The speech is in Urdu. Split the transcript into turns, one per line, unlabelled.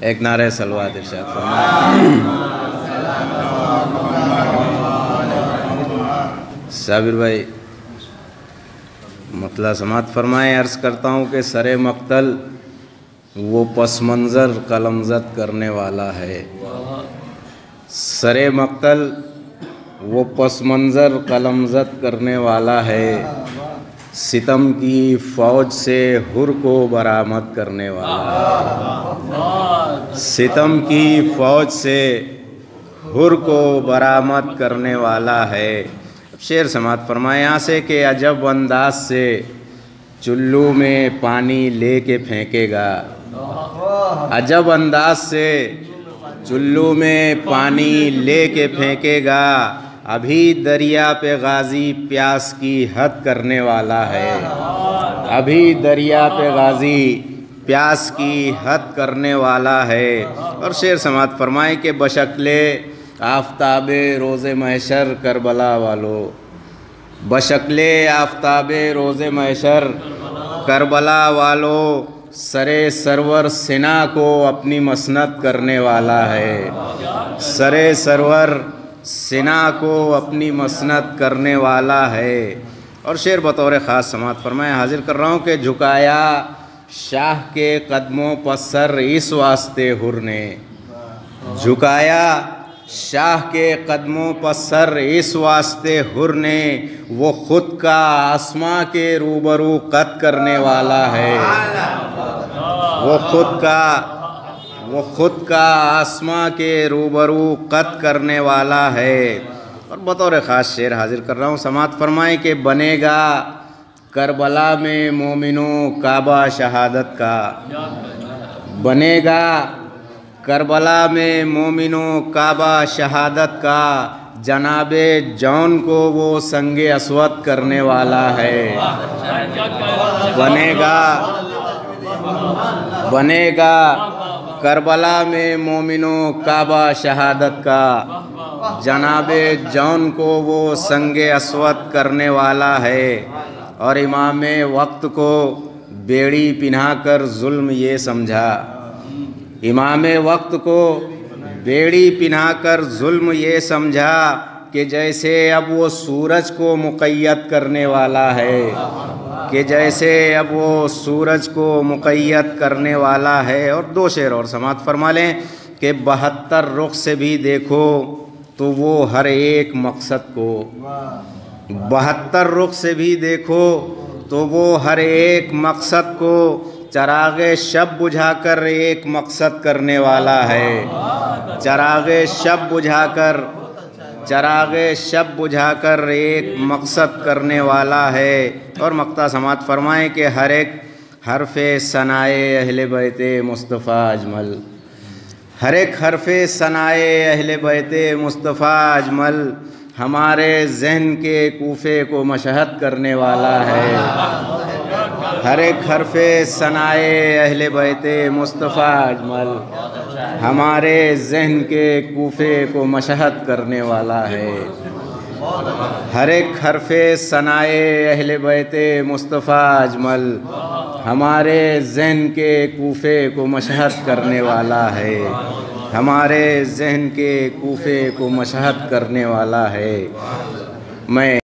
ایک نعرہ سلوات ارشاد فرمائیں صابر بھائی، مطلع سماعت فرمائیں، عرض کرتا ہوں کہ سر مقتل وہ پس منظر قلمزد کرنے والا ہے۔ سر مقتل وہ پس منظر قلمزد کرنے والا ہے۔ ستم کی فوج سے ہر کو برآمد کرنے والا۔ ستم کی فوج سے ہر کو برآمد کرنے والا ہے۔ شعر سماعت فرمائے، یہاں سے کہ عجب انداز سے چلو میں پانی لے کے پھینکے گا۔ عجب انداز سے چلو میں پانی لے کے پھینکے گا۔ ابھی دریا پہ غازی پیاس کی حد کرنے والا ہے۔ ابھی دریا پہ غازی پیاس کی حد کرنے والا ہے۔ اور شعر سماعت فرمائے کہ بشکل آفتاب روز محشر کربلا والو۔ بشکل آفتاب روز محشر کربلا والو سر سرور سنا کو اپنی مسنت کرنے والا ہے۔ سر سرور سنا کو اپنی مسنت کرنے والا ہے۔ اور شعر بطور خاص سماعت فرمائے، حاضر کر رہا ہوں کہ جھکایا شاہ کے قدموں پر سر اس واسطے ہر نے جھکایا شاہ کے قدموں پر سر اس واسطے ہر نے وہ خود کا آسماں کے روبرو قد کرنے والا ہے۔ وہ خود کا وہ خود کا آسماں کے روبرو قد کرنے والا ہے۔ اور بطور خاص شعر حاضر کر رہا ہوں۔ سماعت فرمائیں کہ بنے گا کربلا میں مومنوں کعبہ شہادت کا۔ بنے گا کربلا میں مومنوں کعبہ شہادت کا۔ جناب جون کو وہ سنگ اسود کرنے والا ہے۔ بنے گا بنے گا کربلا میں مومنوں کعبہ شہادت کا۔ جناب جون کو وہ سنگ اسود کرنے والا ہے اور امام وقت کو بیڑی پنہا کر ظلم یہ سمجھا۔ امام وقت کو بیڑی پنہا کر ظلم یہ سمجھا کہ جیسے اب وہ سورج کو مقید کرنے والا ہے۔ کہ جیسے اب وہ سورج کو مقید کرنے والا ہے اور دو شعر اور سماعت فرما لیں کہ بہتر رخ سے بھی دیکھو تو وہ ہر ایک مقصد کو۔ بہتر رخ سے بھی دیکھو تو وہ ہر ایک مقصد کو چراغ شب بجھا کر ایک مقصد کرنے والا ہے۔ چراغ شب بجھا کر چراغ شب بجھا کر ایک مقصد کرنے والا ہے۔ اور مقتا سماعت فرمائیں کہ ہر ایک حرف ثنائے اہل بیت مصطفیٰ اجمل۔ ہر ایک حرف ثنائے اہل بیت مصطفیٰ اجمل ہمارے ذہن کے کوفے کو مشہد کرنے والا ہے۔ ہر ایک حرف ثنائے اہل بیت مصطفیٰ اجمل ہمارے ذہن کے کوفے کو مشہد کرنے والا ہے۔ ہر ایک حرف ثنائے اہل بیت مصطفیٰ اجمل ہمارے ذہن کے کوفے کو مشہد کرنے والا ہے۔ ہمارے ذہن کے کوفے کو مشہد کرنے والا ہے۔ میں